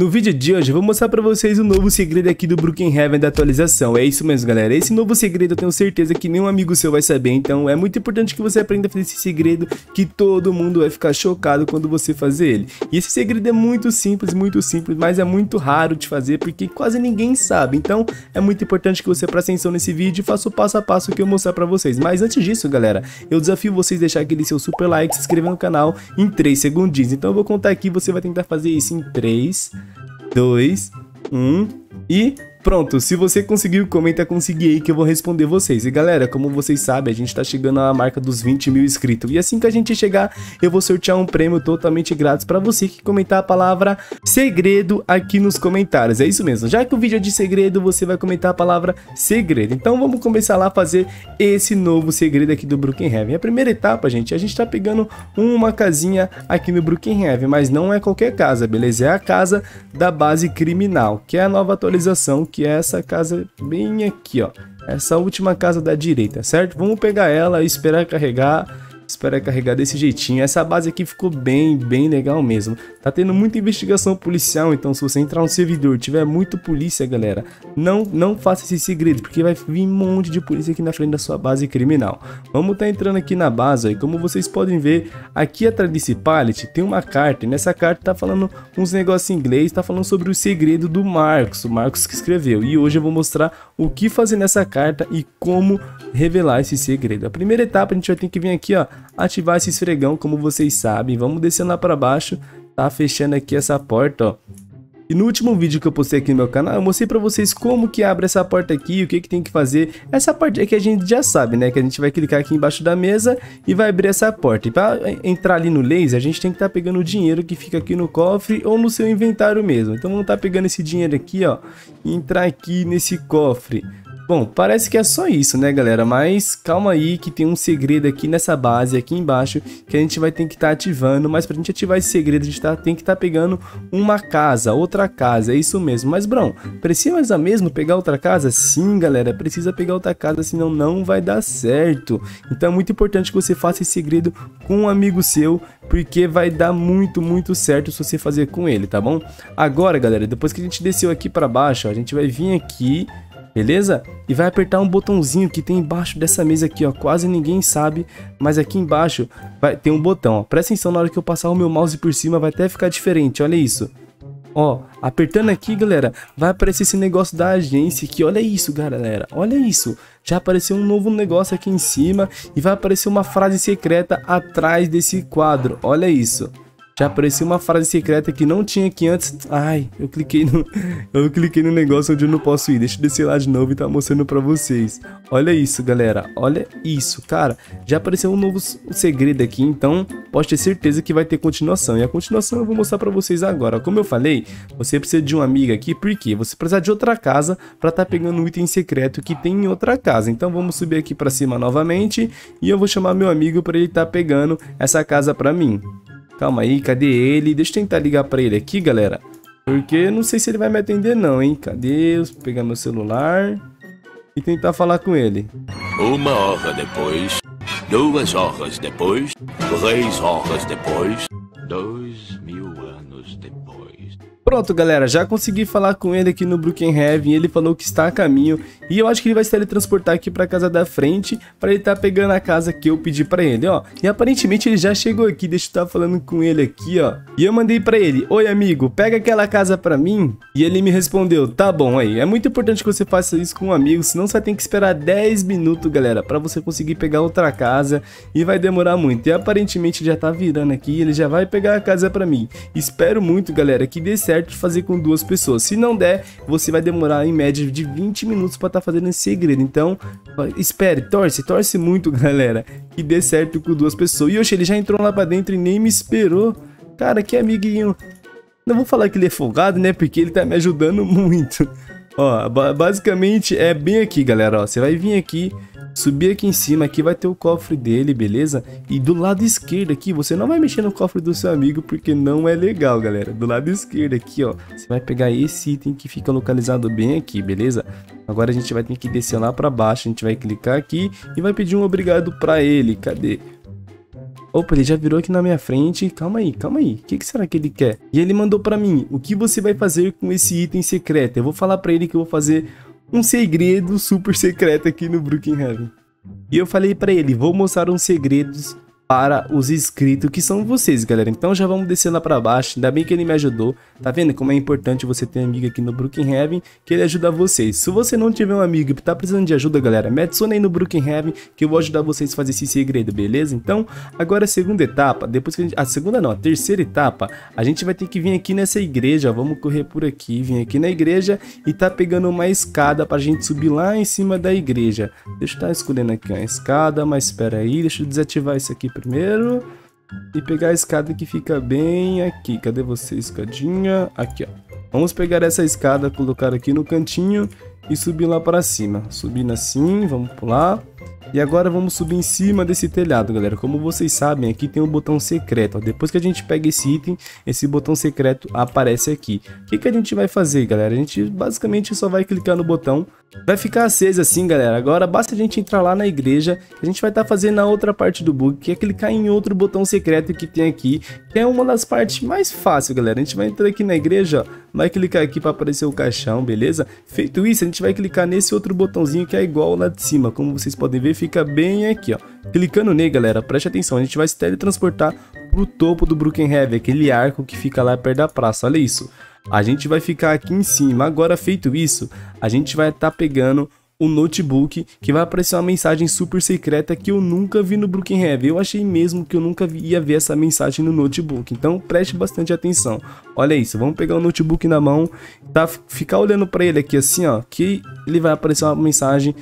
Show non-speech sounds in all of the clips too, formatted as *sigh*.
No vídeo de hoje eu vou mostrar pra vocês o novo segredo aqui do Broken Heaven da atualização. É isso mesmo, galera. Esse novo segredo eu tenho certeza que nenhum amigo seu vai saber, então é muito importante que você aprenda a fazer esse segredo que todo mundo vai ficar chocado quando você fazer ele. E esse segredo é muito simples, muito simples, mas é muito raro de fazer porque quase ninguém sabe. Então é muito importante que você preste atenção nesse vídeo e faça o passo a passo que eu mostrar pra vocês. Mas antes disso, galera, eu desafio vocês a deixar aquele seu super like, se inscrever no canal em 3 segundinhos. Então eu vou contar aqui, você vai tentar fazer isso em 3, 2, 1 e Pronto, se você conseguiu, comenta consegui aí que eu vou responder vocês. E galera, como vocês sabem, a gente tá chegando à marca dos 20 mil inscritos. E assim que a gente chegar, eu vou sortear um prêmio totalmente grátis para você que comentar a palavra segredo aqui nos comentários. É isso mesmo, já que o vídeo é de segredo, você vai comentar a palavra segredo. Então vamos começar lá a fazer esse novo segredo aqui do Broken Heaven. A primeira etapa, gente, a gente tá pegando uma casinha aqui no Broken Heaven, mas não é qualquer casa, beleza? É a casa da base criminal, que é a nova atualização que é essa casa bem aqui, ó. Essa última casa da direita, certo? Vamos pegar ela e esperar carregar espera carregar desse jeitinho. Essa base aqui ficou bem, bem legal mesmo. Tá tendo muita investigação policial, então se você entrar no servidor tiver muito polícia, galera, não, não faça esse segredo, porque vai vir um monte de polícia aqui na frente da sua base criminal. Vamos tá entrando aqui na base, aí, como vocês podem ver, aqui atrás desse pallet tem uma carta, e nessa carta tá falando uns negócios em inglês, tá falando sobre o segredo do Marcos, o Marcos que escreveu. E hoje eu vou mostrar o que fazer nessa carta e como revelar esse segredo. A primeira etapa a gente vai ter que vir aqui, ó, ativar esse esfregão, como vocês sabem. Vamos descer lá para baixo, tá fechando aqui essa porta, ó. E no último vídeo que eu postei aqui no meu canal, eu mostrei para vocês como que abre essa porta aqui, o que que tem que fazer. Essa parte que a gente já sabe, né? Que a gente vai clicar aqui embaixo da mesa e vai abrir essa porta. E para entrar ali no laser, a gente tem que estar tá pegando o dinheiro que fica aqui no cofre ou no seu inventário mesmo. Então vamos estar tá pegando esse dinheiro aqui, ó, e entrar aqui nesse cofre. Bom, parece que é só isso, né, galera? Mas calma aí que tem um segredo aqui nessa base, aqui embaixo, que a gente vai ter que estar tá ativando. Mas pra gente ativar esse segredo, a gente tá, tem que estar tá pegando uma casa, outra casa, é isso mesmo. Mas, Brão, precisa mesmo pegar outra casa? Sim, galera, precisa pegar outra casa, senão não vai dar certo. Então é muito importante que você faça esse segredo com um amigo seu, porque vai dar muito, muito certo se você fazer com ele, tá bom? Agora, galera, depois que a gente desceu aqui pra baixo, ó, a gente vai vir aqui beleza? E vai apertar um botãozinho que tem embaixo dessa mesa aqui, ó, quase ninguém sabe, mas aqui embaixo vai ter um botão, ó. Presta atenção na hora que eu passar o meu mouse por cima, vai até ficar diferente, olha isso. Ó, apertando aqui, galera, vai aparecer esse negócio da agência aqui, olha isso, galera, olha isso. Já apareceu um novo negócio aqui em cima e vai aparecer uma frase secreta atrás desse quadro, olha isso já apareceu uma frase secreta que não tinha aqui antes. Ai, eu cliquei no *laughs* eu cliquei no negócio onde eu não posso ir. Deixa eu descer lá de novo e tá mostrando para vocês. Olha isso, galera. Olha isso, cara. Já apareceu um novo segredo aqui, então pode ter certeza que vai ter continuação. E a continuação eu vou mostrar para vocês agora. Como eu falei, você precisa de um amigo aqui, porque você precisa de outra casa para tá pegando um item secreto que tem em outra casa. Então vamos subir aqui para cima novamente e eu vou chamar meu amigo para ele tá pegando essa casa para mim. Calma aí, cadê ele? Deixa eu tentar ligar pra ele aqui, galera. Porque não sei se ele vai me atender não, hein? Cadê? Vou pegar meu celular e tentar falar com ele. Uma hora depois, duas horas depois, três horas depois, dois mil anos depois. Pronto, galera, já consegui falar com ele aqui no Brookhaven, ele falou que está a caminho e eu acho que ele vai se teletransportar aqui para a casa da frente para ele estar tá pegando a casa que eu pedi para ele, ó. E aparentemente ele já chegou aqui, deixa eu estar tá falando com ele aqui, ó. E eu mandei para ele, oi amigo, pega aquela casa para mim. E ele me respondeu, tá bom aí. É muito importante que você faça isso com um amigo, senão você ter que esperar 10 minutos, galera, para você conseguir pegar outra casa e vai demorar muito. E aparentemente já tá virando aqui, ele já vai pegar a casa para mim. Espero muito, galera, que dê certo certo de fazer com duas pessoas. Se não der, você vai demorar em média de 20 minutos para estar tá fazendo esse segredo. Então, espere, torce, torce muito, *laughs* galera, que dê certo com duas pessoas. E oxe, ele já entrou lá para dentro e nem me esperou. Cara, que amiguinho. Não vou falar que ele é folgado, né? Porque ele tá me ajudando *laughs* muito. Ó, basicamente é bem aqui, galera, ó. Você vai vir aqui, subir aqui em cima, aqui vai ter o cofre dele, beleza? E do lado esquerdo aqui, você não vai mexer no cofre do seu amigo porque não é legal, galera. Do lado esquerdo aqui, ó, você vai pegar esse item que fica localizado bem aqui, beleza? Agora a gente vai ter que descer lá pra baixo, a gente vai clicar aqui e vai pedir um obrigado pra ele, cadê? Opa, ele já virou aqui na minha frente. Calma aí, calma aí. O que, que, será que ele quer? E ele mandou pra mim, o que você vai fazer com esse item secreto? Eu vou falar pra ele que eu vou fazer um segredo super secreto aqui no Brookhaven. E eu falei pra ele, vou mostrar uns segredos para os inscritos, que são vocês, galera. Então já vamos descer lá para baixo. Ainda bem que ele me ajudou. Tá vendo como é importante você ter amigo aqui no Brookhaven, que ele ajuda vocês. Se você não tiver um amigo e tá precisando de ajuda, galera, me adicione aí no Brookhaven, que eu vou ajudar vocês a fazer esse segredo, beleza? Então, agora a segunda etapa, depois que a gente... A segunda não, a terceira etapa, a gente vai ter que vir aqui nessa igreja, vamos correr por aqui, vir aqui na igreja e tá pegando uma escada pra gente subir lá em cima da igreja. Deixa eu estar tá escolhendo aqui a escada, mas espera aí, deixa eu desativar isso aqui primeiro. E pegar a escada que fica bem aqui. Cadê você, escadinha? Aqui, ó. Vamos pegar essa escada, colocar aqui no cantinho e subir lá para cima. Subindo assim, vamos pular. E agora vamos subir em cima desse telhado, galera. Como vocês sabem, aqui tem um botão secreto. Ó. Depois que a gente pega esse item, esse botão secreto aparece aqui. O que, que a gente vai fazer, galera? A gente basicamente só vai clicar no botão. Vai ficar aceso assim, galera. Agora basta a gente entrar lá na igreja. A gente vai estar tá fazendo a outra parte do bug, que é clicar em outro botão secreto que tem aqui. Que é uma das partes mais fáceis, galera. A gente vai entrar aqui na igreja, vai clicar aqui para aparecer o caixão, beleza? Feito isso, a gente vai clicar nesse outro botãozinho que é igual lá de cima. Como vocês podem ver, fica bem aqui, ó. Clicando nele, galera, preste atenção, a gente vai se teletransportar pro topo do Brokenhead, aquele arco que fica lá perto da praça, olha isso. A gente vai ficar aqui em cima, agora feito isso, a gente vai estar tá pegando o notebook, que vai aparecer uma mensagem super secreta que eu nunca vi no Brokenhead. Eu achei mesmo que eu nunca ia ver essa mensagem no notebook, então preste bastante atenção. Olha isso, vamos pegar o notebook na mão, tá, ficar olhando para ele aqui assim, ó, que ele vai aparecer uma mensagem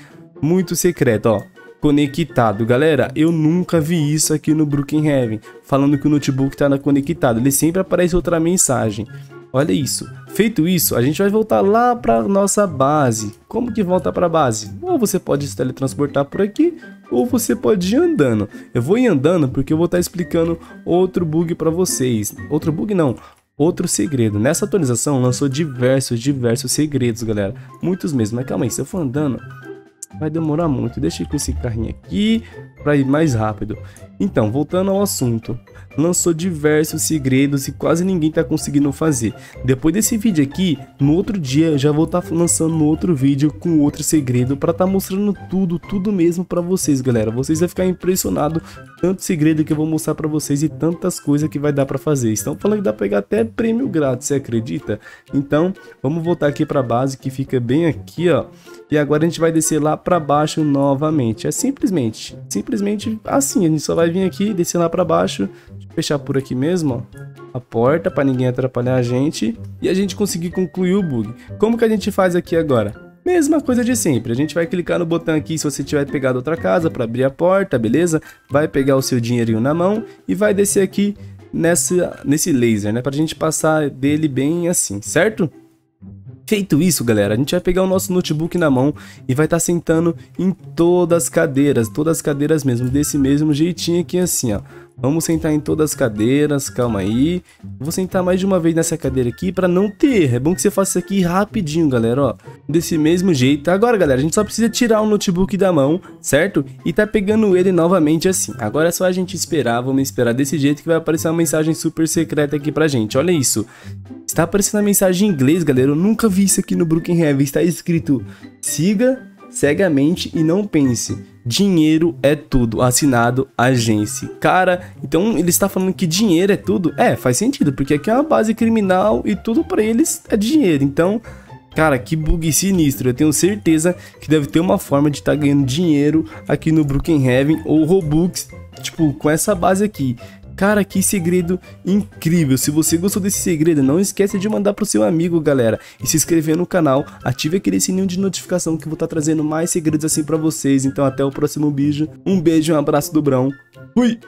muito secreta, ó conectado. Galera, eu nunca vi isso aqui no Brookhaven, falando que o notebook está conectado. Ele sempre aparece outra mensagem. Olha isso. Feito isso, a gente vai voltar lá para nossa base. Como que volta para a base? Ou você pode se teletransportar por aqui, ou você pode ir andando. Eu vou ir andando porque eu vou estar tá explicando outro bug para vocês. Outro bug não, outro segredo. Nessa atualização lançou diversos, diversos segredos, galera. Muitos mesmo. Mas calma aí, se eu for andando, vai demorar muito. Deixa com esse carrinho aqui para ir mais rápido. Então, voltando ao assunto, lançou diversos segredos e quase ninguém tá conseguindo fazer. Depois desse vídeo aqui, no outro dia eu já vou estar tá lançando outro vídeo com outro segredo para tá mostrando tudo, tudo mesmo para vocês, galera. Vocês vão ficar impressionado tanto segredo que eu vou mostrar para vocês e tantas coisas que vai dar para fazer. Estão falando que dá para pegar até prêmio grátis, você acredita? Então, vamos voltar aqui para a base que fica bem aqui, ó. E agora a gente vai descer lá para baixo novamente. É simplesmente, simplesmente assim. A gente só vai vir aqui, descer lá para baixo, fechar por aqui mesmo, ó, a porta para ninguém atrapalhar a gente e a gente conseguir concluir o bug. Como que a gente faz aqui agora? Mesma coisa de sempre, a gente vai clicar no botão aqui se você tiver pegado outra casa para abrir a porta, beleza? Vai pegar o seu dinheirinho na mão e vai descer aqui nessa, nesse laser, né? Pra gente passar dele bem assim, certo? Feito isso, galera, a gente vai pegar o nosso notebook na mão e vai estar tá sentando em todas as cadeiras, todas as cadeiras mesmo, desse mesmo jeitinho aqui assim, ó. Vamos sentar em todas as cadeiras, calma aí. Vou sentar mais de uma vez nessa cadeira aqui para não ter. É bom que você faça isso aqui rapidinho, galera, ó. Desse mesmo jeito. Agora, galera, a gente só precisa tirar o notebook da mão, certo? E tá pegando ele novamente assim. Agora é só a gente esperar, vamos esperar desse jeito que vai aparecer uma mensagem super secreta aqui pra gente. Olha isso. Está aparecendo a mensagem em inglês, galera. Eu nunca vi isso aqui no Brookhaven. Está escrito: siga cegamente e não pense. Dinheiro é tudo. Assinado agência. Cara, então ele está falando que dinheiro é tudo? É, faz sentido, porque aqui é uma base criminal e tudo para eles é dinheiro. Então, cara, que bug sinistro. Eu tenho certeza que deve ter uma forma de estar tá ganhando dinheiro aqui no Brookhaven ou Robux, tipo, com essa base aqui. Cara, que segredo incrível! Se você gostou desse segredo, não esquece de mandar pro seu amigo, galera. E se inscrever no canal, ative aquele sininho de notificação que eu vou estar tá trazendo mais segredos assim pra vocês. Então até o próximo vídeo. Um beijo um abraço do Brão. Fui!